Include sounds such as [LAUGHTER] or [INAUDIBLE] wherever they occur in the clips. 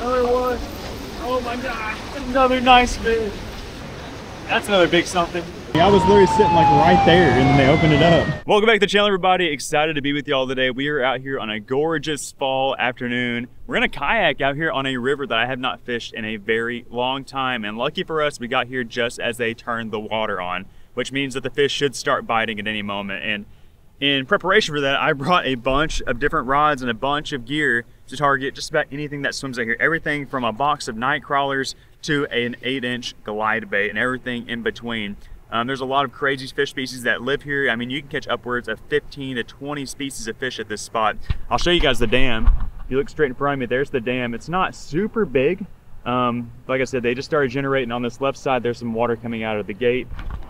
Oh, another one. Oh my god. Another nice fish. That's another big something. I was literally sitting like right there and then they opened it up. Welcome back to the channel, everybody. Excited to be with y'all today. We are out here on a gorgeous fall afternoon. We're gonna kayak out here on a river that I have not fished in a very long time. And lucky for us, we got here just as they turned the water on, which means that the fish should start biting at any moment. And in preparation for that, I brought a bunch of different rods and a bunch of gear to target just about anything that swims out here. Everything from a box of night crawlers to an eight inch glide bait and everything in between. Um, there's a lot of crazy fish species that live here. I mean, you can catch upwards of 15 to 20 species of fish at this spot. I'll show you guys the dam. If you look straight in front of me, there's the dam. It's not super big. Um, like I said, they just started generating on this left side. There's some water coming out of the gate.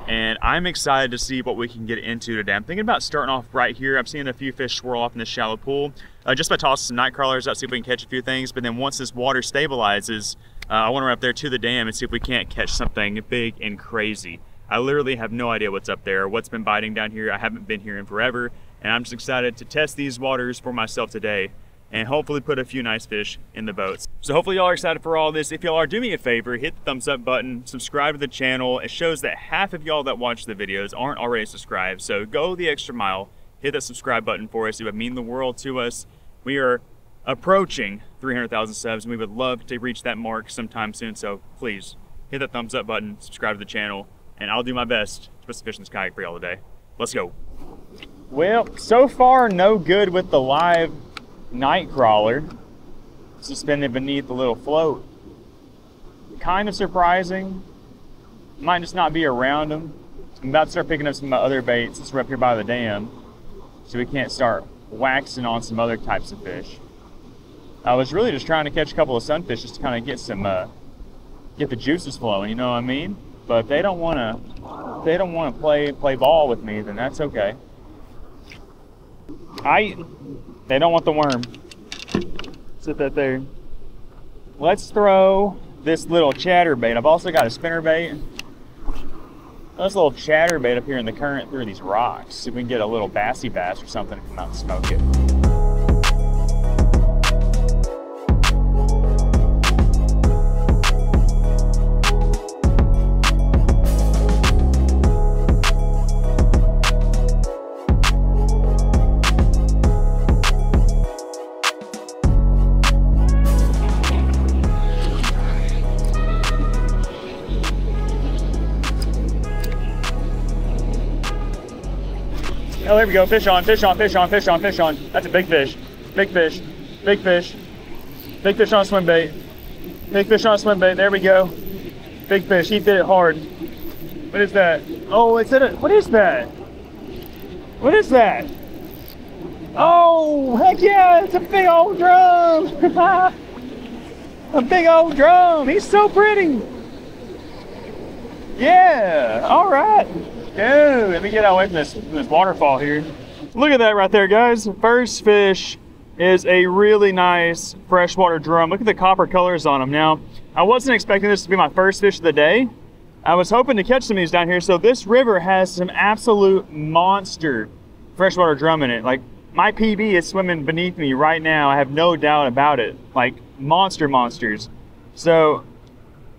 And I'm excited to see what we can get into today. I'm thinking about starting off right here. I'm seeing a few fish swirl off in this shallow pool. Uh, just by tossing some night crawlers out, see if we can catch a few things. But then once this water stabilizes, uh, I want to run up there to the dam and see if we can't catch something big and crazy. I literally have no idea what's up there, what's been biting down here. I haven't been here in forever, and I'm just excited to test these waters for myself today and hopefully put a few nice fish in the boats. So hopefully y'all are excited for all this. If y'all are, do me a favor, hit the thumbs up button, subscribe to the channel. It shows that half of y'all that watch the videos aren't already subscribed. So go the extra mile, hit that subscribe button for us. It would mean the world to us. We are approaching 300,000 subs and we would love to reach that mark sometime soon. So please hit that thumbs up button, subscribe to the channel, and I'll do my best to put some fish in this kayak for y'all today. Let's go. Well, so far no good with the live night crawler suspended beneath the little float. Kind of surprising. Might just not be around them. I'm about to start picking up some other baits since we're up here by the dam. So we can't start waxing on some other types of fish. I was really just trying to catch a couple of sunfish just to kind of get some, uh, get the juices flowing, you know what I mean? But if they don't want to, they don't want to play play ball with me, then that's okay. I, they don't want the worm. Sit that there. Let's throw this little chatterbait. I've also got a spinner bait. This little chatterbait up here in the current through these rocks. See if we can get a little bassy bass or something out and smoke it. There we go. Fish on, fish on, fish on, fish on, fish on. That's a big fish. Big fish. Big fish. Big fish on swim bait. Big fish on swim bait. There we go. Big fish. He fit it hard. What is that? Oh, it's in it. What is that? What is that? Oh, heck yeah. It's a big old drum. [LAUGHS] a big old drum. He's so pretty. Yeah. All right. Let me get away from this, this waterfall here. Look at that right there, guys. First fish is a really nice freshwater drum. Look at the copper colors on them. Now, I wasn't expecting this to be my first fish of the day. I was hoping to catch some of these down here. So this river has some absolute monster freshwater drum in it. Like my PB is swimming beneath me right now. I have no doubt about it. Like monster monsters. So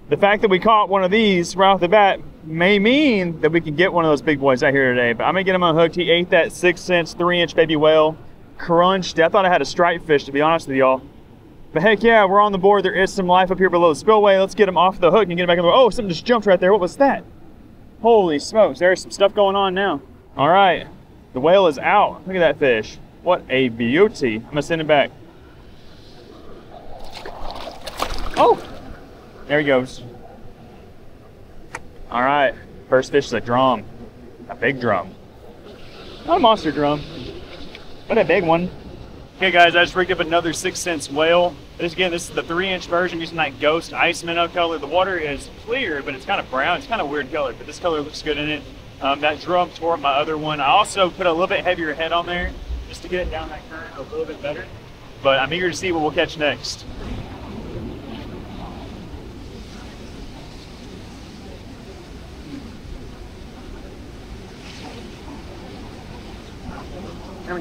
the fact that we caught one of these right off the bat may mean that we can get one of those big boys out here today. But I'm gonna get him unhooked. He ate that six inch, three inch baby whale, crunched. I thought I had a striped fish to be honest with y'all. But heck yeah, we're on the board. There is some life up here below the spillway. Let's get him off the hook and get him back on the. Oh, something just jumped right there. What was that? Holy smokes, there's some stuff going on now. All right, the whale is out. Look at that fish. What a beauty. I'm gonna send him back. Oh, there he goes. All right, first fish is a drum, a big drum. Not a monster drum, but a big one. Okay guys, I just rigged up another 6th Sense whale. This again, this is the three inch version using that ghost ice minnow color. The water is clear, but it's kind of brown. It's kind of weird color, but this color looks good in it. Um, that drum tore up my other one. I also put a little bit heavier head on there just to get it down that current a little bit better. But I'm eager to see what we'll catch next.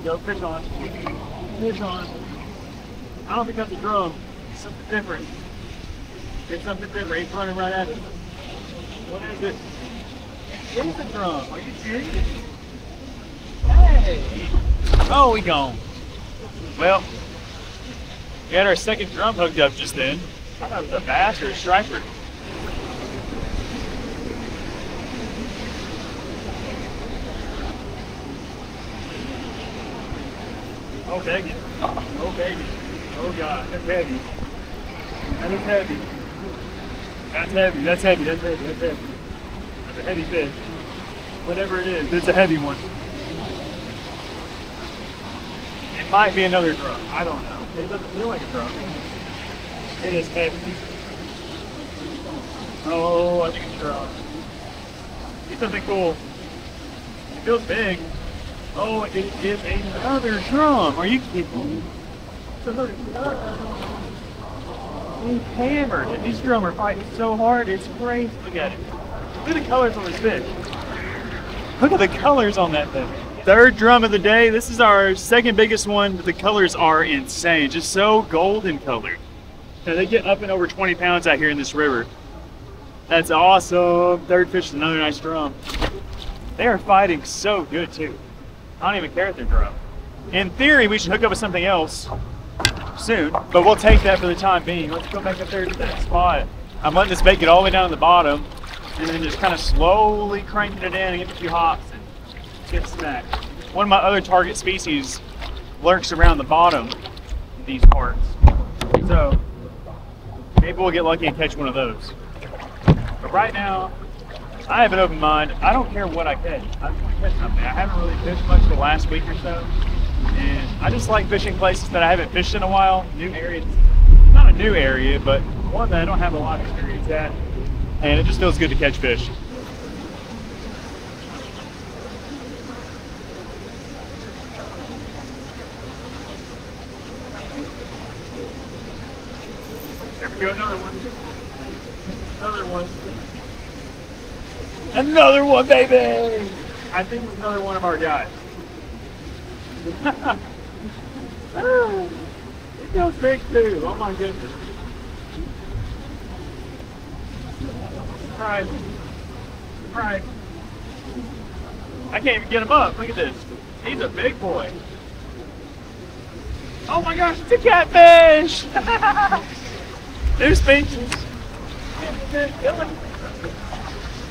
Go, fish on. Fish on. I don't think that's a drum. Something different. It's something different. He's running right at us. What is it? It's a drum. Are you serious? Hey! Oh, we gone. Well, we had our second drum hooked up just then. I thought it was a bass or a striper. Oh, baby. God. That's heavy. That is heavy. That's heavy. That's heavy. That's heavy. That's heavy. That's a heavy fish. Whatever it is, it's a heavy one. It might be another drum. I don't know. It doesn't feel like a drum. It is heavy. Oh, I think it's a drum. It's something cool. It feels big. Oh, it is another drum. Are you kidding me? He's hammered. And these drum are fighting so hard, it's crazy. Look at it. Look at the colors on this fish. Look at the colors on that thing. Third drum of the day. This is our second biggest one, but the colors are insane. Just so golden colored. Now, they get up and over 20 pounds out here in this river. That's awesome. Third fish is another nice drum. They are fighting so good too. I don't even care if they're drunk. In theory, we should hook up with something else soon, but we'll take that for the time being. Let's go back up there to that spot. I'm letting this bait get all the way down to the bottom and then just kind of slowly cranking it in and get a few hops and get snagged. One of my other target species lurks around the bottom of these parts. So maybe we'll get lucky and catch one of those. But right now, I have an open mind. I don't care what I catch. I just want to catch something. I haven't really fished much the last week or so. And I just like fishing places that I haven't fished in a while. New areas. Not a new area, but one that I don't have a lot of experience at. And it just feels good to catch fish. There we go, another one. Another one. Another one, baby! I think it's another one of our guys. [LAUGHS] it goes big too. Oh my goodness. Surprise. Surprise. I can't even get him up. Look at this. He's a big boy. Oh my gosh, it's a catfish! [LAUGHS] New species.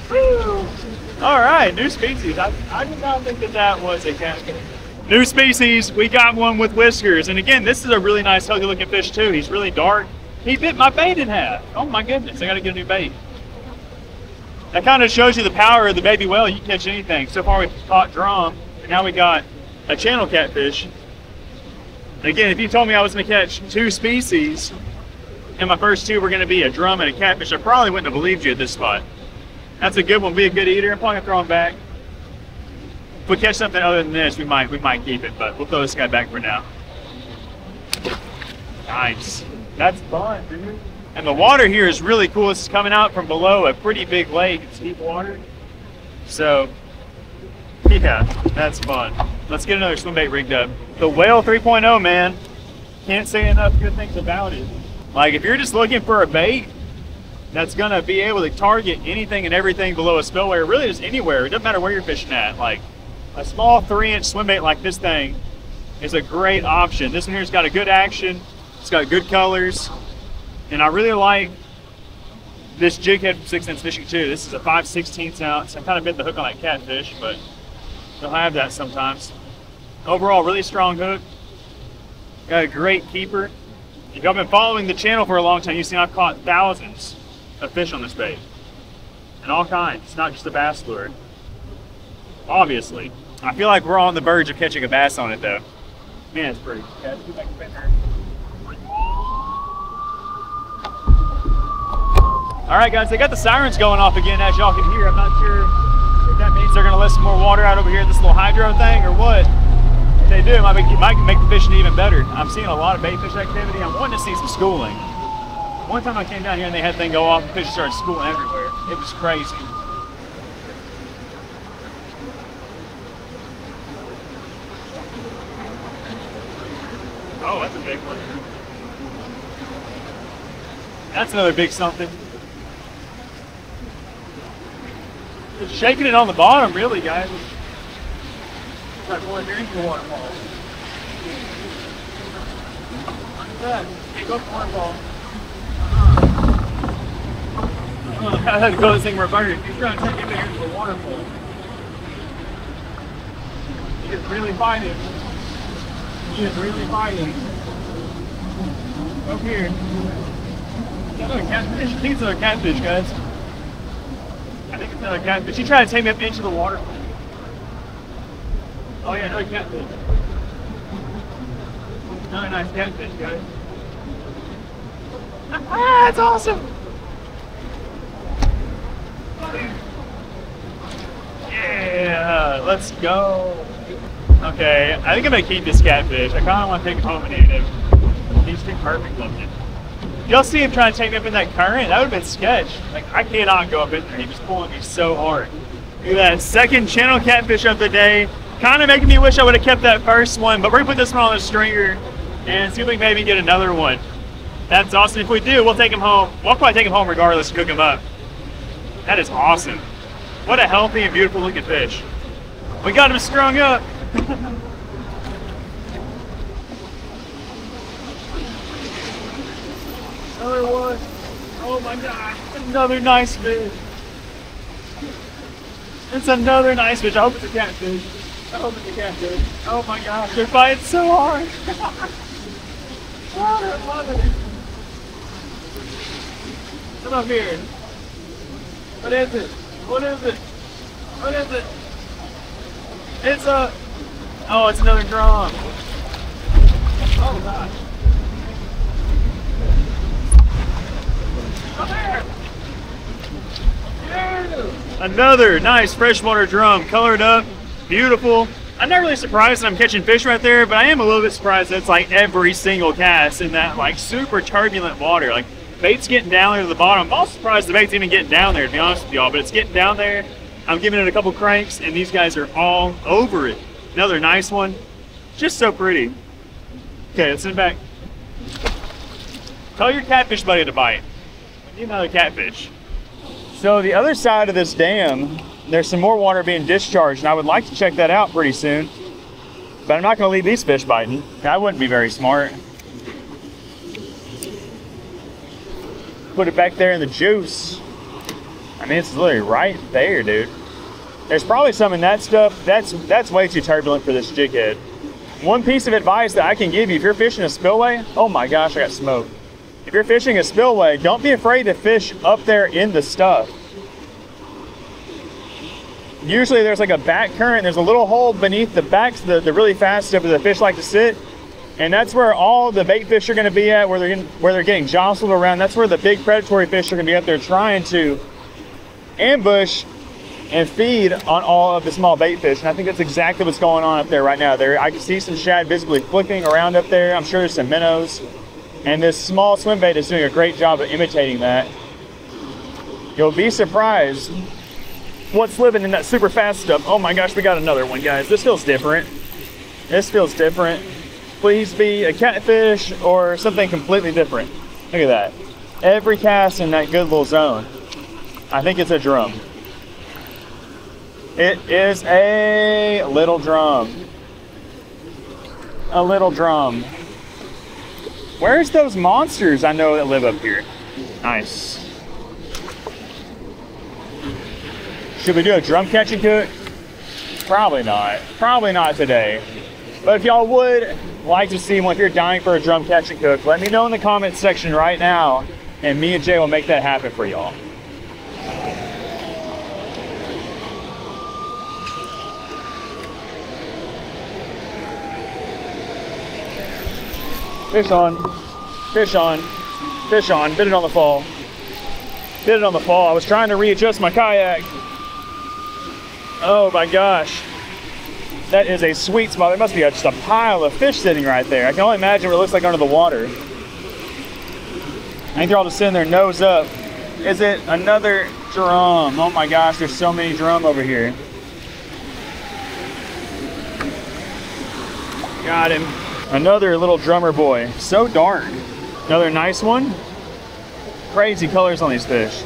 All right, new species. I, I did not think that that was a catfish. New species, we got one with whiskers. And again, this is a really nice, healthy looking fish too. He's really dark. He bit my bait in half. Oh my goodness, I gotta get a new bait. That kind of shows you the power of the baby whale. You can catch anything. So far we've caught drum, and now we got a channel catfish. Again, if you told me I was gonna catch two species, and my first two were gonna be a drum and a catfish, I probably wouldn't have believed you at this spot. That's a good one, be a good eater. I'm probably gonna throw him back. If we catch something other than this, we might we might keep it, but we'll throw this guy back for now. Nice. That's fun, dude. And the water here is really cool. It's coming out from below a pretty big lake. It's deep water. So, yeah, that's fun. Let's get another swim bait rigged up. The Whale 3.0, man. Can't say enough good things about it. Like, if you're just looking for a bait that's gonna be able to target anything and everything below a spillway, or really just anywhere, it doesn't matter where you're fishing at. Like, a small three inch swim bait like this thing is a great option. This one here's got a good action, it's got good colors, and I really like this jig head from 6th Sense Fishing too. This is a 5 16 ounce. I kind of bit the hook on that catfish, but they'll have that sometimes. Overall, really strong hook. Got a great keeper. If y'all been following the channel for a long time, you've seen I've caught thousands of fish on this bait. And all kinds. It's not just a bass lure. Obviously. I feel like we're on the verge of catching a bass on it though. Man, it's pretty. Yeah, let's get back to. All right, guys, they got the sirens going off again, as y'all can hear. I'm not sure if that means they're going to let some more water out over here this little hydro thing or what. If they do, it might make, it might make the fishing even better. I'm seeing a lot of bait fish activity. I'm wanting to see some schooling. One time I came down here and they had thing go off and fish started schooling everywhere. It was crazy. Oh, that's a big one. That's another big something. Just shaking it on the bottom, really, guys. Going here into the waterfall. That. Can't go waterfall. Oh, I had to go this thing reverse. He's trying to take it there into the waterfall. He is really fighting. He is really fighting. Up here. Another catfish. I think it's another catfish, guys. I think it's another catfish. He tried to take me up into the water. Oh yeah, another catfish. Another nice catfish, guys. Ah, that's awesome. Yeah, let's go. Okay, I think I'm gonna keep this catfish. I kind of want to take home and eat him. He's too perfect looking. Y'all see him trying to take me up in that current? That would have been sketch. Like, I cannot go up in there. He was pulling me so hard. Look at that. Second channel catfish of the day. Kind of making me wish I would have kept that first one, but we're to put this one on the stringer and see if we can maybe get another one. That's awesome. If we do, we'll take him home. We'll probably take him home regardless to cook him up. That is awesome. What a healthy and beautiful looking fish. We got him strung up. [LAUGHS] Oh, another one. Oh my god. Another nice fish. It's another nice fish. I hope it's a catfish. I hope it's a catfish. Oh my gosh. They're fighting so hard. oh, I love it. Come up here. What is it? What is it? What is it? It's a. Oh, it's another drum. Oh gosh. Come here. Another nice freshwater drum, colored up, beautiful. I'm not really surprised that I'm catching fish right there, but I am a little bit surprised that it's like every single cast in that like super turbulent water. Like bait's getting down there to the bottom. I'm also surprised the bait's even getting down there, to be honest with y'all, but it's getting down there. I'm giving it a couple cranks, and these guys are all over it. Another nice one. Just so pretty. Okay, let's send it back. Tell your catfish buddy to bite. We need another catfish. So the other side of this dam, there's some more water being discharged, and I would like to check that out pretty soon. But I'm not going to leave these fish biting. That wouldn't be very smart. Put it back there in the juice. I mean, it's literally right there, dude. There's probably some in that stuff. That's that's way too turbulent for this jig head. One piece of advice that I can give you, if you're fishing a spillway, oh my gosh, I got smoked. If you're fishing a spillway, don't be afraid to fish up there in the stuff. Usually there's like a back current, there's a little hole beneath the backs, the, the really fast stuff the fish like to sit. And that's where all the bait fish are going to be at, where they're getting, where they're getting jostled around. That's where the big predatory fish are going to be up there trying to ambush and feed on all of the small bait fish. And I think that's exactly what's going on up there right now. There, I can see some shad visibly flipping around up there. I'm sure there's some minnows. And this small swim bait is doing a great job of imitating that. You'll be surprised what's living in that super fast stuff. Oh my gosh, we got another one, guys. This feels different. This feels different. Please be a catfish or something completely different. Look at that. Every cast in that good little zone. I think it's a drum. It is a little drum. A little drum. Where's those monsters I know that live up here? Nice. Should we do a drum catching cook? Probably not. Probably not today. But if y'all would like to see one, if you're dying for a drum catch and cook, let me know in the comments section right now, and me and Jay will make that happen for y'all. Fish on, fish on, fish on, bit it on the fall. Bit it on the fall. I was trying to readjust my kayak. Oh my gosh. That is a sweet spot. There must be a, just a pile of fish sitting right there. I can only imagine what it looks like under the water. I think they're all just sitting there nose up. Is it another drum? Oh my gosh, there's so many drum over here. Got him. Another little drummer boy. So dark. Another nice one. crazy colors on these fish.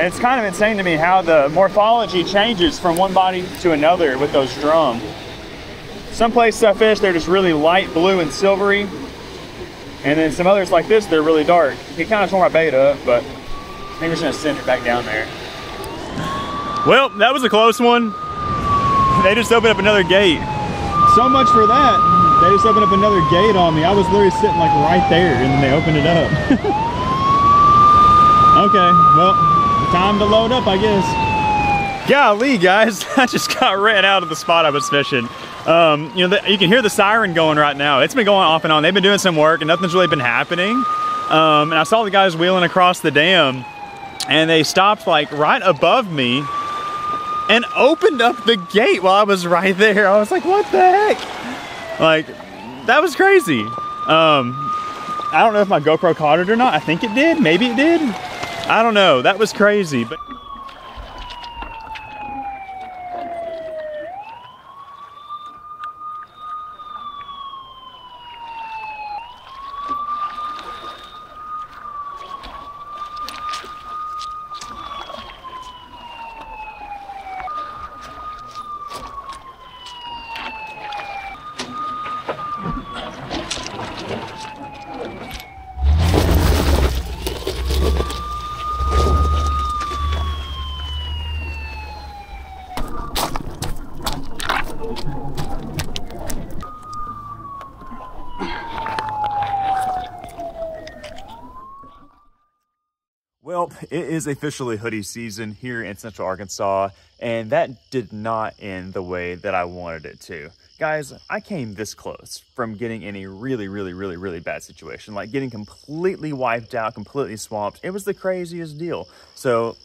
And it's kind of insane to me how the morphology changes from one body to another with those drum. Some places I fish, they're just really light blue and silvery. And then some others like this, they're really dark. He kind of tore my bait up, but I think we're just gonna send it back down there. Well, that was a close one. They just opened up another gate. So much for that. They just opened up another gate on me. I was literally sitting like right there and then they opened it up. [LAUGHS] okay, well, time to load up, I guess. Golly, guys, [LAUGHS] I just got ran out of the spot I was fishing. Um, you know, the, you can hear the siren going right now. It's been going off and on. They've been doing some work and nothing's really been happening. Um, and I saw the guys wheeling across the dam and they stopped like right above me and opened up the gate while I was right there. I was like, what the heck? Like, that was crazy. Um, I don't know if my GoPro caught it or not. I think it did. Maybe it did. I don't know. That was crazy. But Well, it is officially hoodie season here in Central Arkansas, and that did not end the way that I wanted it to. Guys, I came this close from getting in a really, really, really, really bad situation, like getting completely wiped out, completely swamped. It was the craziest deal. So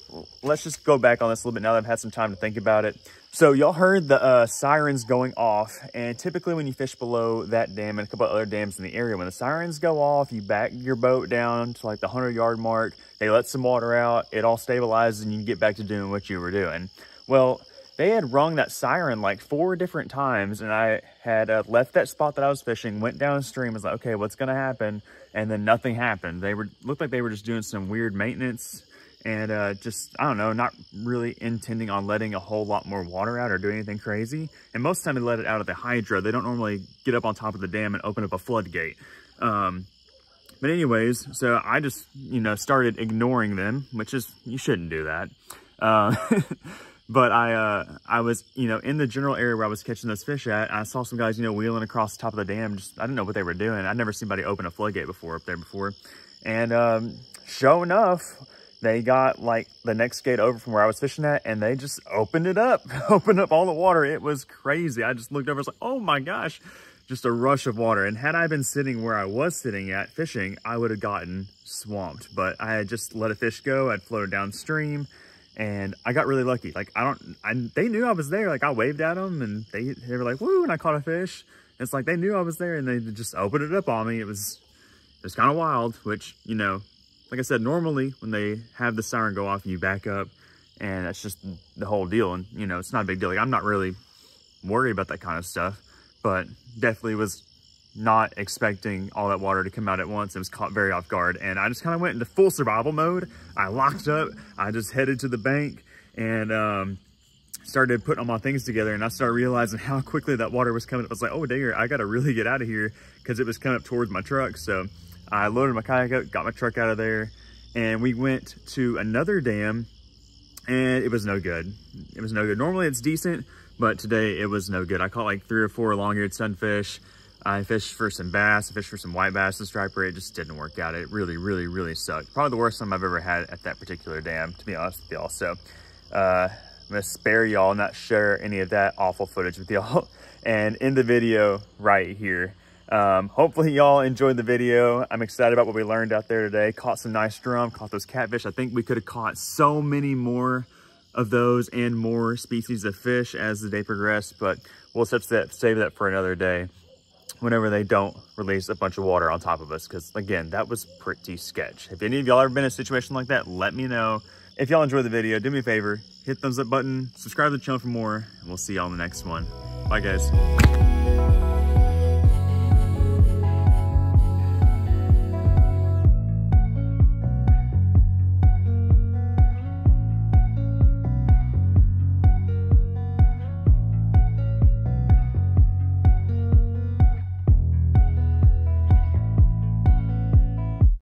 let's just go back on this a little bit now that I've had some time to think about it. So y'all heard the uh, sirens going off, and typically when you fish below that dam and a couple other dams in the area, when the sirens go off, you back your boat down to like the 100 yard mark, they let some water out, it all stabilizes, and you can get back to doing what you were doing. Well, they had rung that siren like four different times, and I had uh, left that spot that I was fishing, went downstream, was like, okay, what's gonna happen? And then nothing happened. They were looked like they were just doing some weird maintenance and uh, just, I don't know, not really intending on letting a whole lot more water out or do anything crazy. And most of the time they let it out of the hydro. They don't normally get up on top of the dam and open up a floodgate. Um, but anyways, so I just, you know, started ignoring them, which is, you shouldn't do that. Uh, [LAUGHS] but I, uh, I was, you know, in the general area where I was catching those fish at, I saw some guys, you know, wheeling across the top of the dam. Just, I didn't know what they were doing. I'd never seen anybody open a floodgate before up there before. And, um, sure enough, they got like the next gate over from where I was fishing at and they just opened it up, [LAUGHS] opened up all the water. It was crazy. I just looked over, I was like, oh my gosh, just a rush of water. And had I been sitting where I was sitting at fishing, I would have gotten swamped. But I had just let a fish go. I'd floated downstream and I got really lucky. Like I don't, I, they knew I was there. Like I waved at them and they, they were like, woo, and I caught a fish. It's like they knew I was there and they just opened it up on me. It was, it was kind of wild, which, you know, like I said, normally when they have the siren go off, you back up and that's just the whole deal. And, you know, it's not a big deal. Like, I'm not really worried about that kind of stuff, but definitely was not expecting all that water to come out at once. It was caught very off guard. And I just kind of went into full survival mode. I locked up. I just headed to the bank and um, started putting all my things together. And I started realizing how quickly that water was coming. I was like, oh, digger, I got to really get out of here because it was coming up towards my truck. So I loaded my kayak up, got my truck out of there, and we went to another dam, and it was no good. It was no good. Normally it's decent, but today it was no good. I caught like three or four long-eared sunfish. I fished for some bass, I fished for some white bass and striper. It just didn't work out. It really, really, really sucked. Probably the worst time I've ever had at that particular dam, to be honest with y'all. So uh, I'm gonna spare y'all, not share any of that awful footage with y'all. [LAUGHS] And in the video right here, um, hopefully y'all enjoyed the video. I'm excited about what we learned out there today. Caught some nice drum, caught those catfish. I think we could have caught so many more of those and more species of fish as the day progressed, but we'll save that, save that for another day whenever they don't release a bunch of water on top of us. Because again, that was pretty sketch. If any of y'all ever been in a situation like that, let me know. If y'all enjoyed the video, do me a favor, hit thumbs up button, subscribe to the channel for more, and we'll see y'all in the next one. Bye guys.